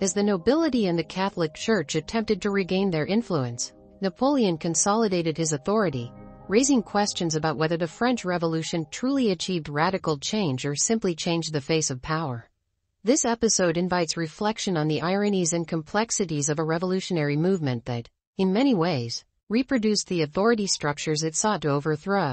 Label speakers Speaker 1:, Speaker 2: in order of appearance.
Speaker 1: As the nobility and the Catholic Church attempted to regain their influence, Napoleon consolidated his authority, raising questions about whether the French Revolution truly achieved radical change or simply changed the face of power. This episode invites reflection on the ironies and complexities of a revolutionary movement that, in many ways, reproduced the authority structures it sought to overthrow.